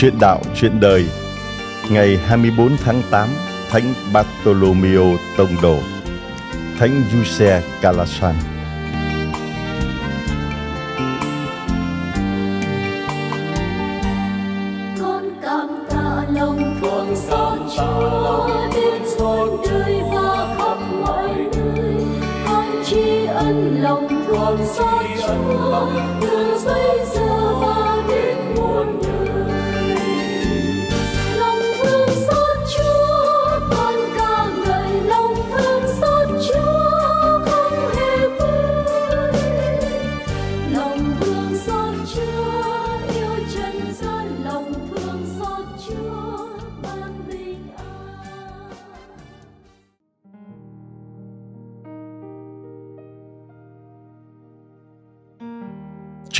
Chuyện đạo, chuyện đời. Ngày 24 tháng 8 Thánh Bartolomeo Tông Đồ Thánh Giuse Calasan.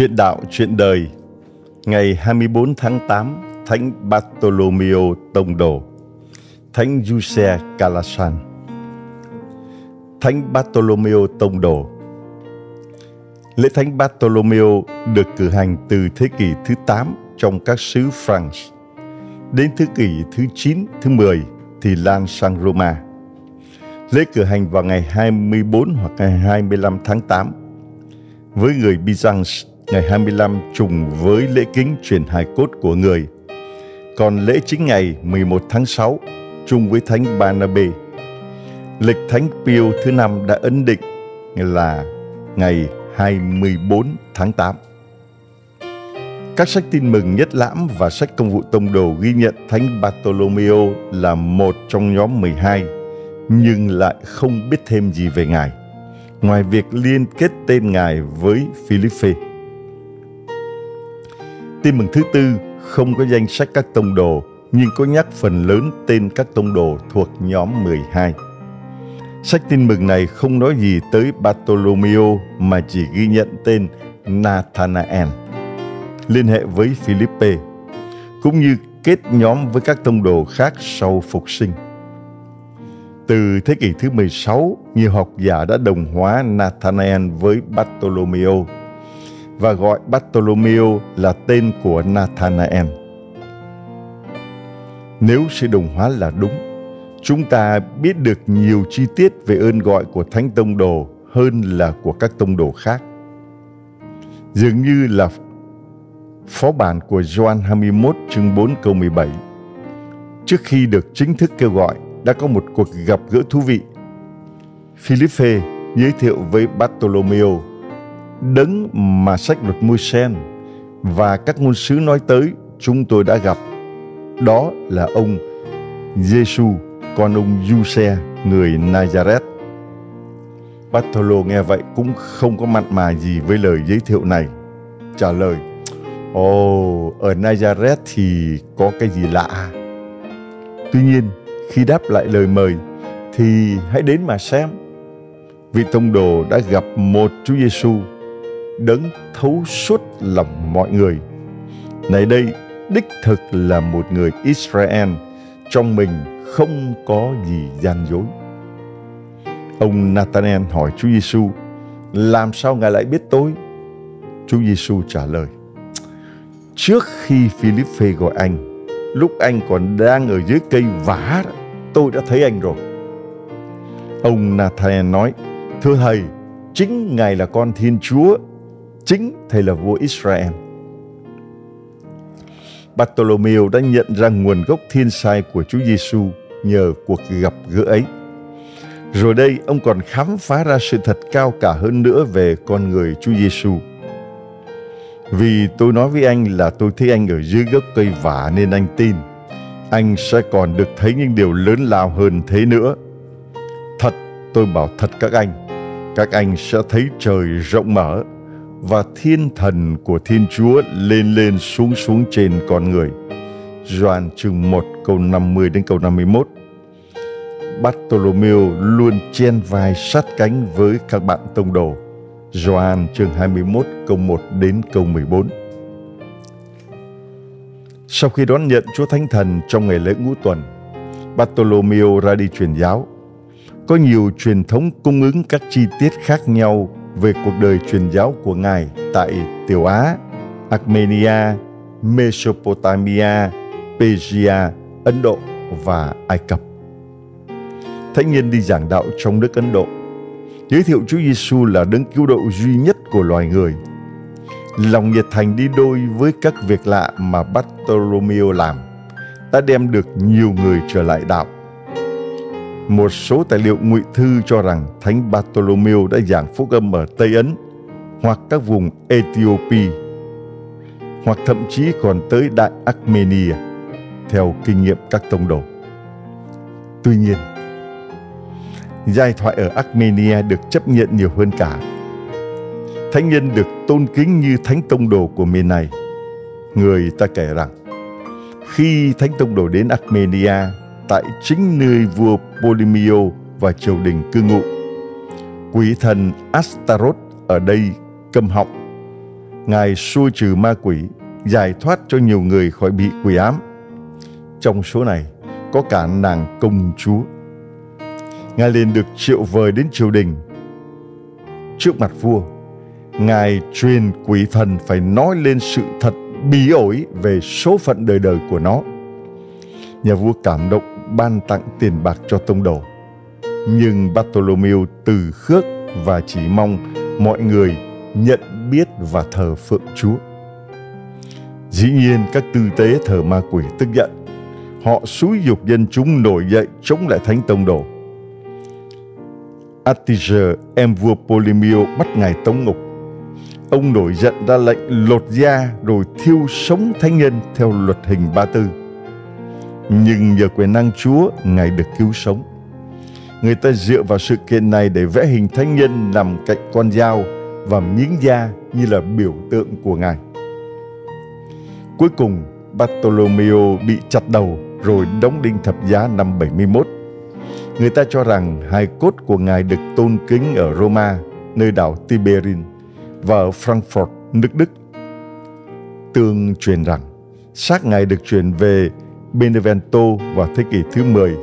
Chuyện đạo, chuyện đời Ngày 24 tháng 8 Thánh Bartolomeo Tông Đồ Thánh Giuse Calasan Thánh Bartolomeo Tông Đồ Lễ Thánh Bartolomeo được cử hành từ thế kỷ thứ 8 trong các xứ France. Đến thế kỷ thứ 9, thứ 10 thì lan sang Roma. Lễ cử hành vào ngày 24 hoặc ngày 25 tháng 8. Với người Byzance, ngày 25 trùng với lễ kính truyền hài cốt của người. Còn lễ chính ngày 11 tháng 6 chung với Thánh Barnabe. Lịch Thánh Pio thứ năm đã ấn định là ngày 24 tháng 8. Các sách tin mừng nhất lãm và sách công vụ tông đồ ghi nhận Thánh Bartolomeo là một trong nhóm 12, nhưng lại không biết thêm gì về Ngài, ngoài việc liên kết tên Ngài với Philippe. Tin mừng thứ tư không có danh sách các tông đồ, nhưng có nhắc phần lớn tên các tông đồ thuộc nhóm 12. Sách tin mừng này không nói gì tới Bartolomeo mà chỉ ghi nhận tên Nathanael liên hệ với Philippe cũng như kết nhóm với các tông đồ khác sau phục sinh. Từ thế kỷ thứ 16, nhiều học giả đã đồng hóa Nathanael với Bartolomeo và gọi Bartholomew là tên của Nathanael. Nếu sự đồng hóa là đúng, chúng ta biết được nhiều chi tiết về ơn gọi của Thánh Tông Đồ hơn là của các tông đồ khác. Dường như là phó bản của Gioan 21 chương 4 câu 17. Trước khi được chính thức kêu gọi, đã có một cuộc gặp gỡ thú vị. Philippe giới thiệu với Bartolomeo đấng mà sách luật môi sen và các ngôn sứ nói tới chúng tôi đã gặp. Đó là ông Giêsu, con ông Giuse, người Nazareth. Bartolo nghe vậy cũng không có mặn mà gì với lời giới thiệu này. Trả lời, Ồ, oh, ở Nazareth thì có cái gì lạ? Tuy nhiên, khi đáp lại lời mời thì hãy đến mà xem. Vị tông đồ đã gặp một Chúa Giêsu đấng thấu suốt lòng mọi người. Này đây, đích thực là một người Israel, trong mình không có gì gian dối. Ông Nathanael hỏi Chúa Giêsu, làm sao ngài lại biết tôi? Chúa Giêsu trả lời, trước khi Philippe gọi anh, lúc anh còn đang ở dưới cây vả, tôi đã thấy anh rồi. Ông Nathanael nói, thưa thầy, chính ngài là con Thiên Chúa, chính thầy là vua Israel. Bartolomeo đã nhận ra nguồn gốc thiên sai của Chúa Giêsu nhờ cuộc gặp gỡ ấy. Rồi đây ông còn khám phá ra sự thật cao cả hơn nữa về con người Chúa Giêsu. Vì tôi nói với anh là tôi thấy anh ở dưới gốc cây vả nên anh tin. Anh sẽ còn được thấy những điều lớn lao hơn thế nữa. Thật, tôi bảo thật các anh, các anh sẽ thấy trời rộng mở và thiên thần của Thiên Chúa lên lên xuống xuống trên con người. Doan chương 1 câu 50 đến câu 51. Bartolomeo luôn chen vai sát cánh với các bạn tông đồ. Gioan chương 21 câu 1 đến câu 14. Sau khi đón nhận Chúa Thánh Thần trong ngày lễ ngũ tuần, Bartolomeo ra đi truyền giáo. Có nhiều truyền thống cung ứng các chi tiết khác nhau về cuộc đời truyền giáo của Ngài tại Tiểu Á, Armenia, Mesopotamia, Persia, Ấn Độ và Ai Cập. Thánh nhân đi giảng đạo trong nước Ấn Độ, giới thiệu Chúa Giêsu là đấng cứu độ duy nhất của loài người. Lòng nhiệt thành đi đôi với các việc lạ mà Bartolomeo làm đã đem được nhiều người trở lại đạo. Một số tài liệu ngụy thư cho rằng Thánh Bartholomew đã giảng phúc âm ở Tây Ấn hoặc các vùng Ethiopia hoặc thậm chí còn tới Đại Armenia theo kinh nghiệm các tông đồ. Tuy nhiên, giai thoại ở Armenia được chấp nhận nhiều hơn cả. Thánh nhân được tôn kính như thánh tông đồ của miền này. Người ta kể rằng, khi thánh tông đồ đến Armenia, tại chính nơi vua Polymio và triều đình cư ngụ, quỷ thần Astaroth ở đây câm họng. Ngài xua trừ ma quỷ, giải thoát cho nhiều người khỏi bị quỷ ám. Trong số này có cả nàng công chúa. Ngài liền được triệu vời đến triều đình. Trước mặt vua, Ngài truyền quỷ thần phải nói lên sự thật bí ổi về số phận đời đời của nó. Nhà vua cảm động ban tặng tiền bạc cho tông đồ. Nhưng Bartholomew từ khước và chỉ mong mọi người nhận biết và thờ phượng Chúa. Dĩ nhiên các tư tế thờ ma quỷ tức giận. Họ xúi dục dân chúng nổi dậy chống lại thánh tông đồ. Attiger, em vua Polymio bắt ngài tống ngục. Ông nổi giận ra lệnh lột da rồi thiêu sống thánh nhân theo luật hình ba tư. Nhưng nhờ quyền năng Chúa, ngài được cứu sống. Người ta dựa vào sự kiện này để vẽ hình thánh nhân nằm cạnh con dao và miếng da như là biểu tượng của Ngài. Cuối cùng, Bartolomeo bị chặt đầu rồi đóng đinh thập giá năm 71. Người ta cho rằng hai cốt của Ngài được tôn kính ở Roma, nơi đảo Tiberin, và ở Frankfurt, nước Đức. Tương truyền rằng xác Ngài được chuyển về Benevento vào thế kỷ thứ 10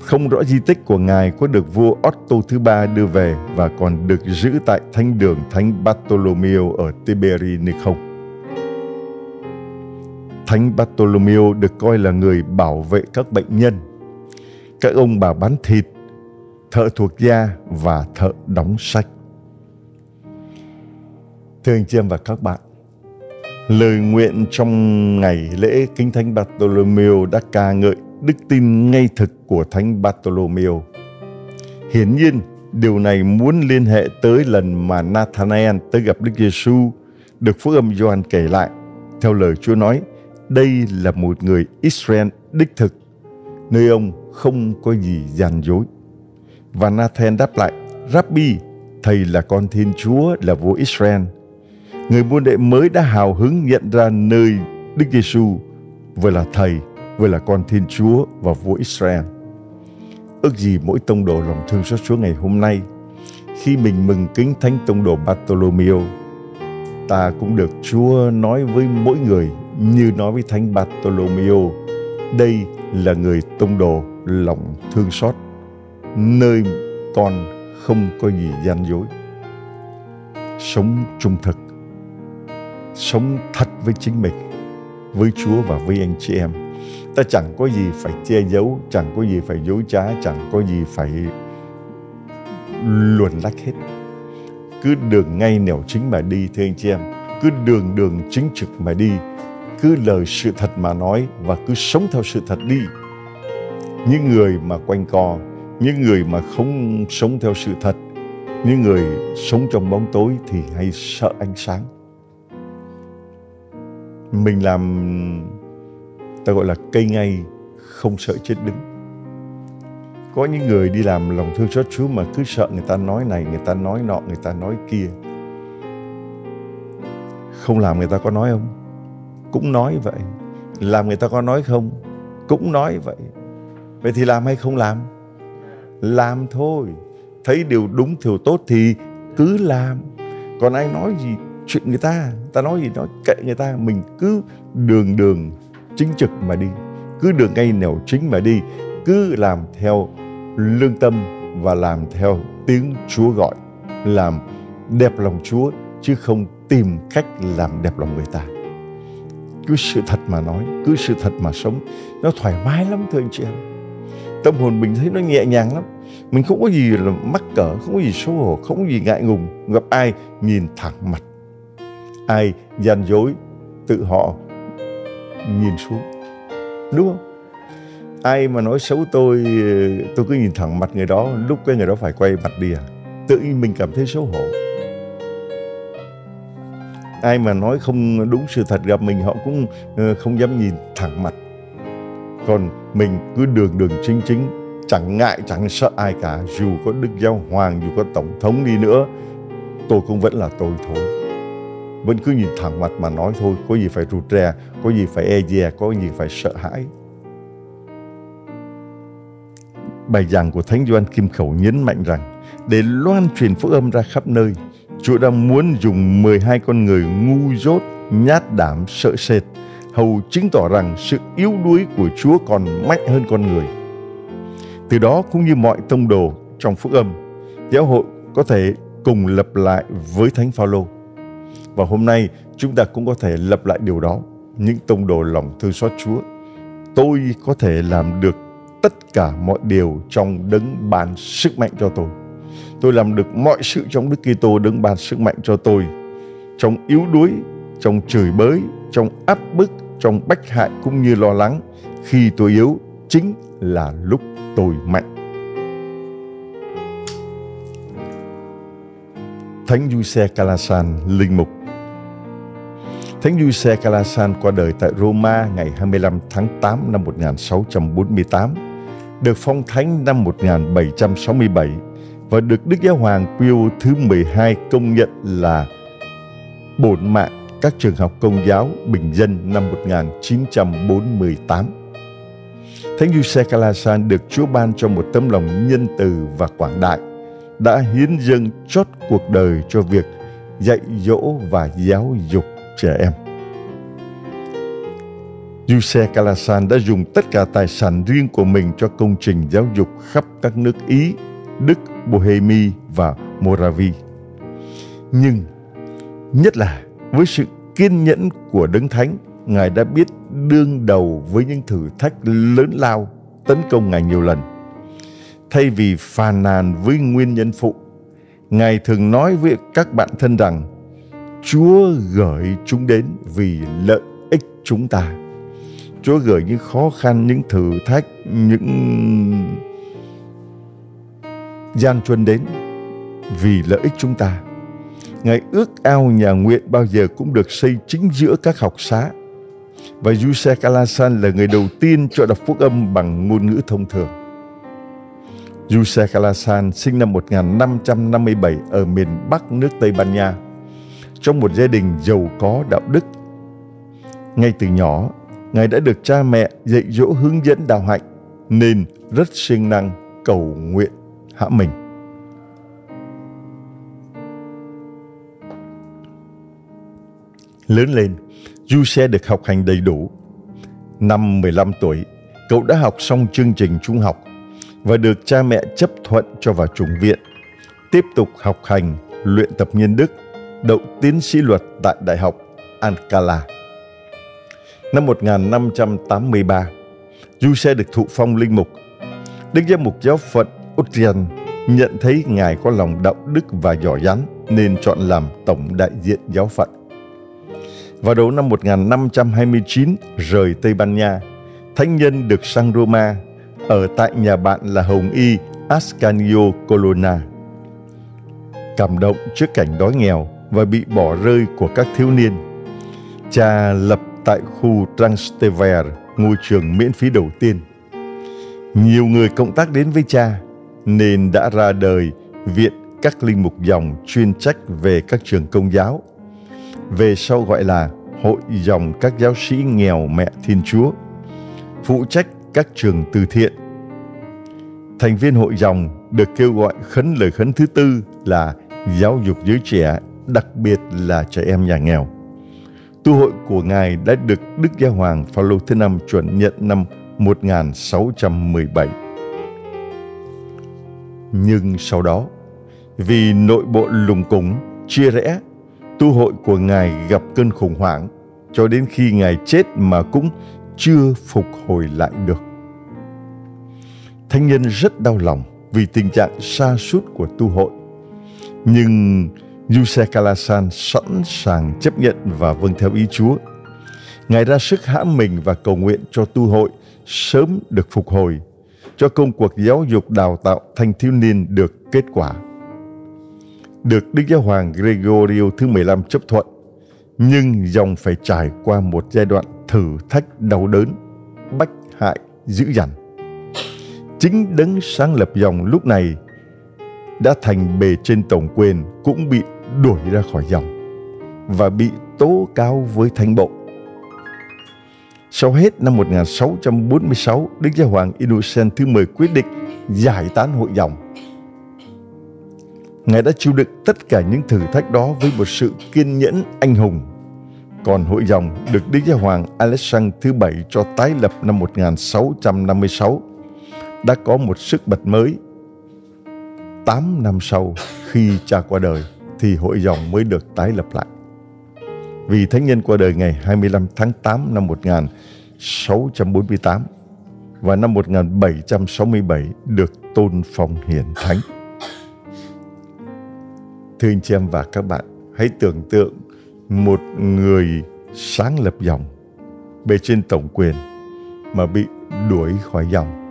không rõ di tích của Ngài có được vua Otto thứ ba đưa về và còn được giữ tại thánh đường Thánh Bartolomeo ở Tiberi không. Thánh Bartolomeo được coi là người bảo vệ các bệnh nhân, các ông bà bán thịt, thợ thuộc gia và thợ đóng sách. Thưa anh chị em và các bạn, lời nguyện trong ngày lễ Kính Thánh Bartolomeo đã ca ngợi đức tin ngay thực của Thánh Bartolomeo. Hiển nhiên, điều này muốn liên hệ tới lần mà Nathanael tới gặp Đức Giêsu được Phúc âm Gioan kể lại. Theo lời Chúa nói, đây là một người Israel đích thực, nơi ông không có gì gian dối. Và Nathan đáp lại, Rabbi, thầy là con Thiên Chúa, là vua Israel. Người môn đệ mới đã hào hứng nhận ra nơi Đức Giêsu vừa là thầy, vừa là con Thiên Chúa và vua Israel. Ước gì mỗi tông đồ lòng thương xót Chúa ngày hôm nay, khi mình mừng kính thánh tông đồ Bartolomeo, ta cũng được Chúa nói với mỗi người như nói với thánh Bartolomeo, đây là người tông đồ lòng thương xót, nơi con không có gì gian dối sống trung thực sống thật với chính mình, với Chúa và với anh chị em. Ta chẳng có gì phải che giấu, chẳng có gì phải dối trá, chẳng có gì phải luồn lách hết. Cứ đường ngay nẻo chính mà đi, thưa anh chị em. Cứ đường đường chính trực mà đi. Cứ lời sự thật mà nói và cứ sống theo sự thật đi. Những người mà quanh co, những người mà không sống theo sự thật, những người sống trong bóng tối thì hay sợ ánh sáng mình làm ta gọi là cây ngay không sợ chết đứng có những người đi làm lòng thương xót Chúa mà cứ sợ người ta nói này, người ta nói nọ, người ta nói kia. Không làm người ta có nói không? Cũng nói vậy. Làm người ta có nói không? Cũng nói vậy. Vậy thì làm hay không làm? Làm thôi. Thấy điều đúng, điều tốt thì cứ làm. Còn ai nói gì chuyện người ta, ta nói gì nói kệ người ta, mình cứ đường đường chính trực mà đi cứ đường ngay nẻo chính mà đi cứ làm theo lương tâm và làm theo tiếng Chúa gọi làm đẹp lòng Chúa chứ không tìm cách làm đẹp lòng người ta. Cứ sự thật mà nói cứ sự thật mà sống nó thoải mái lắm thưa anh chị em. Tâm hồn mình thấy nó nhẹ nhàng lắm. Mình không có gì là mắc cỡ không có gì xấu hổ không có gì ngại ngùng. Gặp ai nhìn thẳng mặt ai gian dối, tự họ nhìn xuống. Đúng không? Ai mà nói xấu tôi tôi cứ nhìn thẳng mặt người đó, lúc cái người đó phải quay mặt đi à? Tự nhiên mình cảm thấy xấu hổ. Ai mà nói không đúng sự thật gặp mình, họ cũng ờ, không dám nhìn thẳng mặt. Còn mình cứ đường đường chính chính, chẳng ngại, chẳng sợ ai cả. Dù có đức giáo hoàng, dù có tổng thống đi nữa, tôi cũng vẫn là tôi thôi vẫn cứ nhìn thẳng mặt mà nói thôi có gì phải rụt rè có gì phải e dè có gì phải sợ hãi bài giảng của Thánh Doan Kim Khẩu nhấn mạnh rằng để loan truyền phúc âm ra khắp nơi, Chúa đang muốn dùng 12 con người ngu dốt, nhát đảm, sợ sệt, hầu chứng tỏ rằng sự yếu đuối của Chúa còn mạnh hơn con người. Từ đó cũng như mọi tông đồ trong phúc âm, giáo hội có thể cùng lập lại với Thánh Phaolô. Và hôm nay chúng ta cũng có thể lập lại điều đó, những tông đồ lòng thương xót Chúa. Tôi có thể làm được tất cả mọi điều trong đấng ban sức mạnh cho tôi. Tôi làm được mọi sự trong Đức Kitô đấng ban sức mạnh cho tôi. Trong yếu đuối, trong chửi bới, trong áp bức, trong bách hại cũng như lo lắng. Khi tôi yếu chính là lúc tôi mạnh. Thánh Giuse Calasan, linh mục Thánh Giuse Calasan qua đời tại Roma ngày 25 tháng 8 năm 1648 được phong thánh năm 1767 và được Đức Giáo Hoàng Pio thứ 12 công nhận là bổn mạng các trường học công giáo bình dân năm 1948. Thánh Giuse Calasan được Chúa ban cho một tấm lòng nhân từ và quảng đại, đã hiến dâng chót cuộc đời cho việc dạy dỗ và giáo dục trẻ em. Giuse Calasan đã dùng tất cả tài sản riêng của mình cho công trình giáo dục khắp các nước Ý, Đức, Bohemia và Moravi. Nhưng nhất là với sự kiên nhẫn của Đấng Thánh, Ngài đã biết đương đầu với những thử thách lớn lao tấn công Ngài nhiều lần. Thay vì phàn nàn với nguyên nhân phụ, Ngài thường nói với các bạn thân rằng Chúa gửi chúng đến vì lợi ích chúng ta Chúa gửi những khó khăn, những thử thách, những gian truân đến vì lợi ích chúng ta. Ngài ước ao nhà nguyện bao giờ cũng được xây chính giữa các học xá. Và Giuse Calasan là người đầu tiên cho đọc phúc âm bằng ngôn ngữ thông thường. Giuse Calasan sinh năm 1557 ở miền Bắc nước Tây Ban Nha, trong một gia đình giàu có đạo đức. Ngay từ nhỏ, Ngài đã được cha mẹ dạy dỗ hướng dẫn đạo hạnh nên rất siêng năng cầu nguyện hạ mình. Lớn lên, Giuse được học hành đầy đủ. Năm 15 tuổi, cậu đã học xong chương trình trung học và được cha mẹ chấp thuận cho vào trùng viện, tiếp tục học hành, luyện tập nhân đức, đậu tiến sĩ luật tại Đại học Ankara. Năm 1583, Giuse được thụ phong linh mục. Đức giám mục giáo phận Utrian nhận thấy Ngài có lòng đạo đức và giỏi giắn nên chọn làm tổng đại diện giáo phận. Vào đầu năm 1529, rời Tây Ban Nha, thánh nhân được sang Roma, ở tại nhà bạn là Hồng Y Ascanio Colonna. Cảm động trước cảnh đói nghèo và bị bỏ rơi của các thiếu niên, cha lập tại khu Transtever, ngôi trường miễn phí đầu tiên. Nhiều người cộng tác đến với cha nên đã ra đời Viện các linh mục dòng chuyên trách về các trường công giáo. Về sau gọi là Hội dòng các giáo sĩ nghèo mẹ Thiên Chúa, phụ trách các trường từ thiện. Thành viên hội dòng được kêu gọi khấn lời khấn thứ tư là giáo dục giới trẻ, đặc biệt là trẻ em nhà nghèo. Tu hội của Ngài đã được Đức Giáo Hoàng Phaolô thứ năm chuẩn nhận năm 1617. Nhưng sau đó, vì nội bộ lùng củng, chia rẽ, tu hội của Ngài gặp cơn khủng hoảng cho đến khi Ngài chết mà cũng chưa phục hồi lại được. Thánh nhân rất đau lòng vì tình trạng sa sút của tu hội. Nhưng Yuse Kalasan sẵn sàng chấp nhận và vâng theo ý Chúa. Ngài ra sức hãm mình và cầu nguyện cho tu hội sớm được phục hồi, cho công cuộc giáo dục đào tạo thanh thiếu niên được kết quả. Được Đức Giáo Hoàng Gregorio thứ 15 chấp thuận, nhưng dòng phải trải qua một giai đoạn thử thách đau đớn, bách hại, dữ dằn. Chính đấng sáng lập dòng lúc này đã thành bề trên tổng quyền cũng bị đuổi ra khỏi dòng và bị tố cáo với thánh bộ. Sau hết năm 1646, Đức Giáo Hoàng Innocent thứ 10 quyết định giải tán hội dòng. Ngài đã chịu đựng tất cả những thử thách đó với một sự kiên nhẫn anh hùng. Còn hội dòng được Đức Giáo Hoàng Alexander thứ bảy cho tái lập năm 1656 đã có một sức bật mới. Tám năm sau khi cha qua đời thì hội dòng mới được tái lập lại. Vì thánh nhân qua đời ngày 25 tháng 8 năm 1648 và năm 1767 được tôn phong hiển thánh. Thưa anh chị em và các bạn, hãy tưởng tượng một người sáng lập dòng bề trên tổng quyền mà bị đuổi khỏi dòng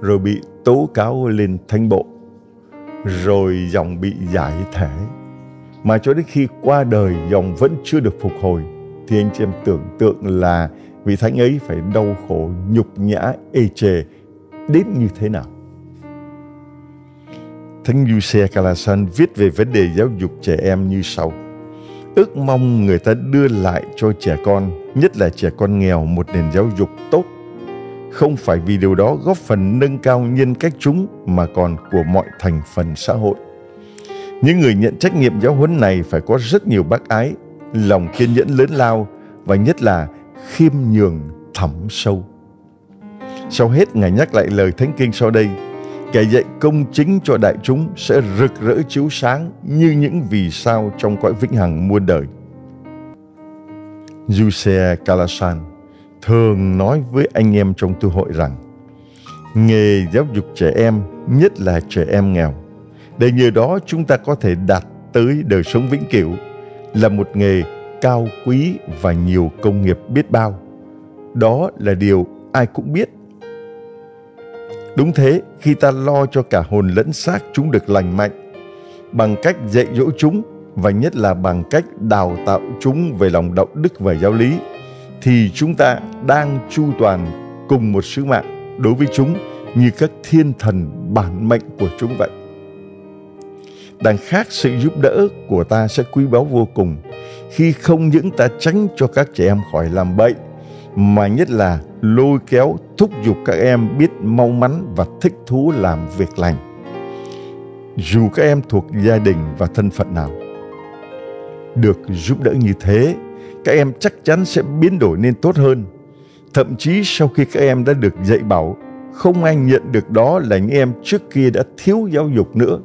rồi bị tố cáo lên thánh bộ rồi dòng bị giải thể mà cho đến khi qua đời dòng vẫn chưa được phục hồi thì anh chị em tưởng tượng là vị thánh ấy phải đau khổ nhục nhã ê chề đến như thế nào Thánh Giuse Calasan viết về vấn đề giáo dục trẻ em như sau. Ước mong người ta đưa lại cho trẻ con, nhất là trẻ con nghèo một nền giáo dục tốt. Không phải vì điều đó góp phần nâng cao nhân cách chúng mà còn của mọi thành phần xã hội. Những người nhận trách nhiệm giáo huấn này phải có rất nhiều bác ái, lòng kiên nhẫn lớn lao và nhất là khiêm nhường thẳm sâu. Sau hết, Ngài nhắc lại lời Thánh Kinh sau đây. Kẻ dạy công chính cho đại chúng sẽ rực rỡ chiếu sáng như những vì sao trong cõi vĩnh hằng muôn đời. Giuse Kalasan thường nói với anh em trong tu hội rằng nghề giáo dục trẻ em, nhất là trẻ em nghèo, để nhờ đó chúng ta có thể đạt tới đời sống vĩnh cửu là một nghề cao quý và nhiều công nghiệp biết bao. Đó là điều ai cũng biết. Đúng thế, khi ta lo cho cả hồn lẫn xác chúng được lành mạnh, bằng cách dạy dỗ chúng và nhất là bằng cách đào tạo chúng về lòng đạo đức và giáo lý, thì chúng ta đang chu toàn cùng một sứ mạng đối với chúng như các thiên thần bản mệnh của chúng vậy. Đằng khác, sự giúp đỡ của ta sẽ quý báu vô cùng khi không những ta tránh cho các trẻ em khỏi làm bậy, mà nhất là lôi kéo, thúc giục các em biết mau mắn và thích thú làm việc lành dù các em thuộc gia đình và thân phận nào, được giúp đỡ như thế các em chắc chắn sẽ biến đổi nên tốt hơn. Thậm chí sau khi các em đã được dạy bảo, không ai nhận được đó là những em trước kia đã thiếu giáo dục nữa.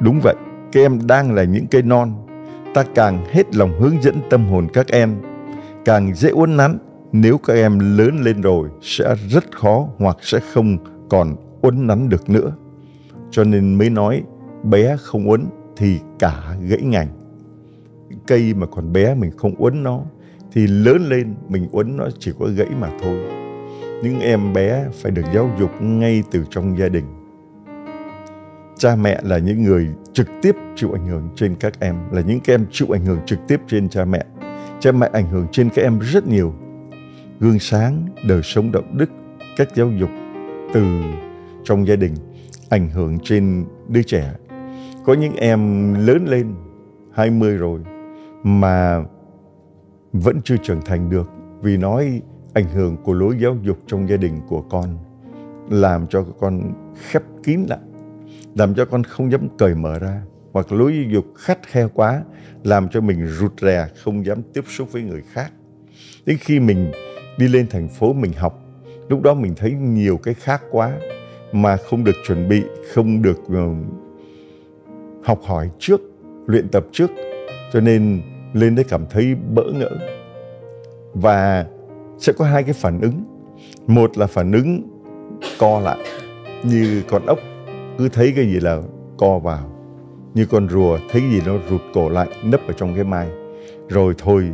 Đúng vậy, các em đang là những cây non. Ta càng hết lòng hướng dẫn tâm hồn các em, càng dễ uốn nắn. Nếu các em lớn lên rồi, sẽ rất khó hoặc sẽ không còn uốn nắn được nữa. Cho nên mới nói, bé không uốn thì cả gãy ngành cây mà còn bé mình không uốn nó, thì lớn lên mình uốn nó chỉ có gãy mà thôi. Những em bé phải được giáo dục ngay từ trong gia đình. Cha mẹ là những người trực tiếp chịu ảnh hưởng trên các em, là những các em chịu ảnh hưởng trực tiếp trên cha mẹ. Cha mẹ ảnh hưởng trên các em rất nhiều. Gương sáng, đời sống đạo đức, cách giáo dục từ trong gia đình ảnh hưởng trên đứa trẻ. Có những em lớn lên 20 rồi mà vẫn chưa trưởng thành được vì nói ảnh hưởng của lối giáo dục trong gia đình của con làm cho con khép kín lại làm cho con không dám cởi mở ra. Hoặc lối giáo dục khắt khe quá làm cho mình rụt rè không dám tiếp xúc với người khác. Đến khi mình đi lên thành phố mình học lúc đó mình thấy nhiều cái khác quá mà không được chuẩn bị không được uh, học hỏi trước luyện tập trước. Cho nên lên đấy cảm thấy bỡ ngỡ. Và sẽ có hai cái phản ứng. Một là phản ứng co lại, như con ốc cứ thấy cái gì là co vào, như con rùa thấy gì nó rụt cổ lại, nấp ở trong cái mai. Rồi thôi,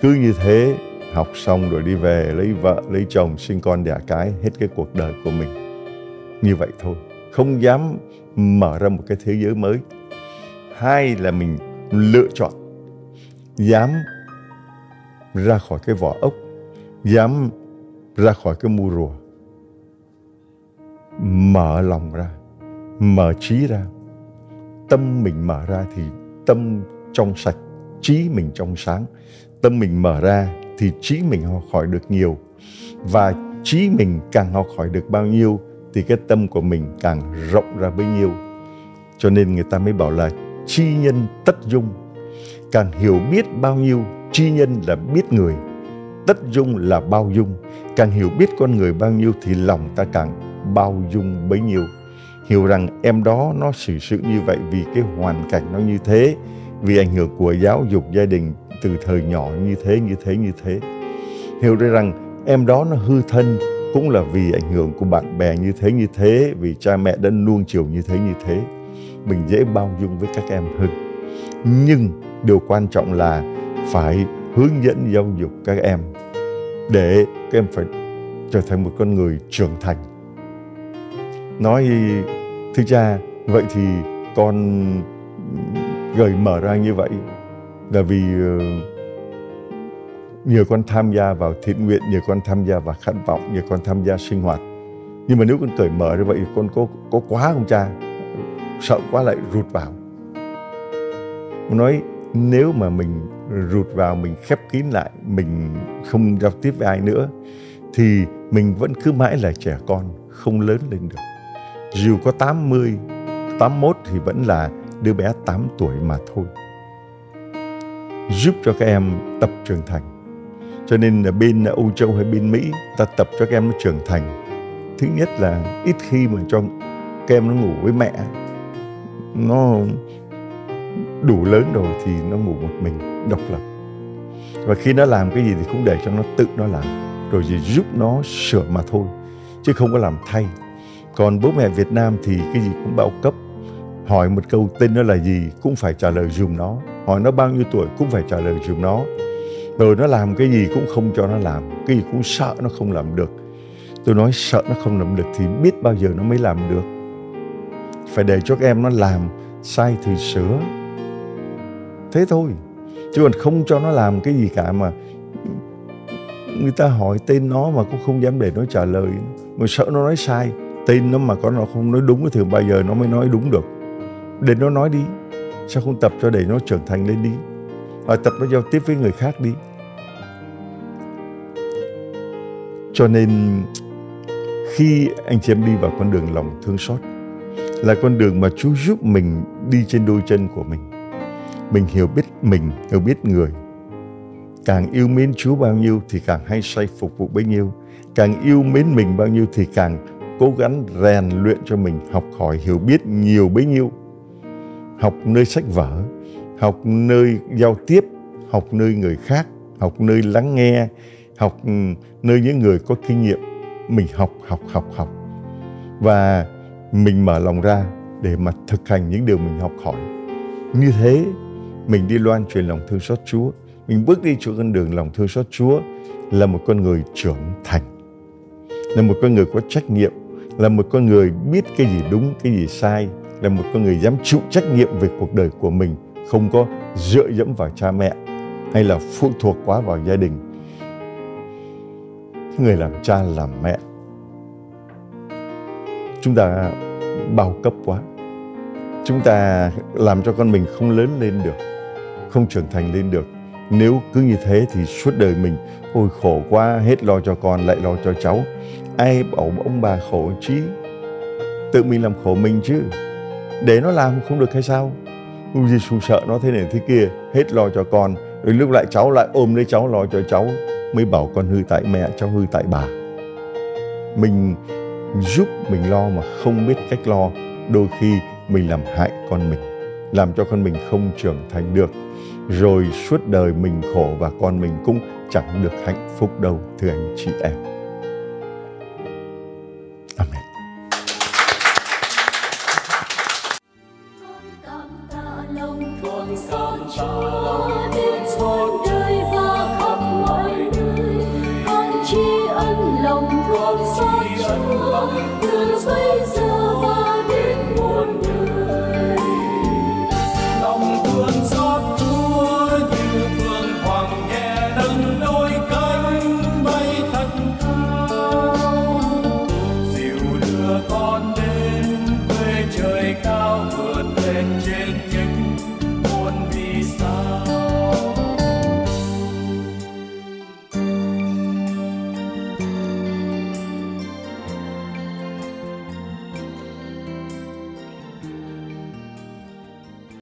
cứ như thế, học xong rồi đi về lấy vợ, lấy chồng, sinh con, đẻ cái, hết cái cuộc đời của mình. Như vậy thôi, không dám mở ra một cái thế giới mới. Hai là mình lựa chọn dám ra khỏi cái vỏ ốc, dám ra khỏi cái mu rùa. Mở lòng ra, mở trí ra. Tâm mình mở ra thì tâm trong sạch, trí mình trong sáng. Tâm mình mở ra thì trí mình học hỏi được nhiều. Và trí mình càng học hỏi được bao nhiêu thì cái tâm của mình càng rộng ra bấy nhiêu. Cho nên người ta mới bảo là chi nhân tất dung càng hiểu biết bao nhiêu tri nhân là biết người, tất dung là bao dung. Càng hiểu biết con người bao nhiêu thì lòng ta càng bao dung bấy nhiêu. Hiểu rằng em đó nó xử sự như vậy vì cái hoàn cảnh nó như thế, vì ảnh hưởng của giáo dục gia đình từ thời nhỏ như thế như thế như thế. Hiểu ra rằng em đó nó hư thân cũng là vì ảnh hưởng của bạn bè như thế như thế, vì cha mẹ đã nuông chiều như thế như thế. Mình dễ bao dung với các em hơn nhưng điều quan trọng là phải hướng dẫn giáo dục các em để các em phải trở thành một con người trưởng thành. Nói thưa cha vậy thì con gợi mở ra như vậy là vì nhiều nhờ con tham gia vào thiện nguyện, nhờ con tham gia vào khát vọng, nhờ con tham gia sinh hoạt. Nhưng mà nếu con cởi mở như vậy, con có có quá không cha? Sợ quá lại rụt vào nói, nếu mà mình rụt vào, mình khép kín lại, mình không giao tiếp với ai nữa, thì mình vẫn cứ mãi là trẻ con, không lớn lên được. Dù có 80 81 thì vẫn là đứa bé 8 tuổi mà thôi. Giúp cho các em tập trưởng thành. Cho nên là bên Âu Châu hay bên Mỹ, ta tập cho các em nó trưởng thành. Thứ nhất là ít khi mà cho các em nó ngủ với mẹ. Nó đủ lớn rồi thì nó ngủ một mình, độc lập. Và khi nó làm cái gì thì cũng để cho nó tự nó làm, rồi chỉ giúp nó sửa mà thôi, chứ không có làm thay. Còn bố mẹ Việt Nam thì cái gì cũng bao cấp. Hỏi một câu tên nó là gì cũng phải trả lời dùm nó. Hỏi nó bao nhiêu tuổi cũng phải trả lời dùm nó. Rồi nó làm cái gì cũng không cho nó làm, cái gì cũng sợ nó không làm được. Tôi nói sợ nó không làm được thì biết bao giờ nó mới làm được. Phải để cho các em nó làm sai thì sửa thế thôi. Chứ còn không cho nó làm cái gì cả mà người ta hỏi tên nó mà cũng không dám để nó trả lời. Mà sợ nó nói sai. Tên nó mà có nó không nói đúng thì bao giờ nó mới nói đúng được. Để nó nói đi. Sao không tập cho để nó trưởng thành lên đi? Và tập nó giao tiếp với người khác đi. Cho nên khi anh chị em đi vào con đường lòng thương xót là con đường mà Chúa giúp mình đi trên đôi chân của mình. Mình hiểu biết mình, hiểu biết người. Càng yêu mến Chúa bao nhiêu thì càng hay say phục vụ bấy nhiêu. Càng yêu mến mình bao nhiêu thì càng cố gắng rèn luyện cho mình học hỏi hiểu biết nhiều bấy nhiêu. Học nơi sách vở, học nơi giao tiếp, học nơi người khác, học nơi lắng nghe, học ừ, nơi những người có kinh nghiệm. Mình học, học, học, học. Và mình mở lòng ra để mà thực hành những điều mình học hỏi. Như thế, mình đi loan truyền lòng thương xót Chúa. Mình bước đi chỗ con đường lòng thương xót Chúa là một con người trưởng thành. Là một con người có trách nhiệm, là một con người biết cái gì đúng, cái gì sai, là một con người dám chịu trách nhiệm về cuộc đời của mình, không có dựa dẫm vào cha mẹ hay là phụ thuộc quá vào gia đình. Người làm cha làm mẹ chúng ta bao cấp quá chúng ta làm cho con mình không lớn lên được không trưởng thành lên được. Nếu cứ như thế thì suốt đời mình, ôi khổ quá, hết lo cho con, lại lo cho cháu. Ai bảo ông bà khổ chứ tự mình làm khổ mình chứ. Để nó làm không được hay sao? Ông Giêsu sợ nó thế này thế kia, hết lo cho con, rồi lúc lại cháu lại ôm lấy cháu lo cho cháu, mới bảo con hư tại mẹ, cháu hư tại bà. Mình giúp mình lo mà không biết cách lo, đôi khi mình làm hại con mình làm cho con mình không trưởng thành được. Rồi suốt đời mình khổ và con mình cũng chẳng được hạnh phúc đâu, thưa anh chị em.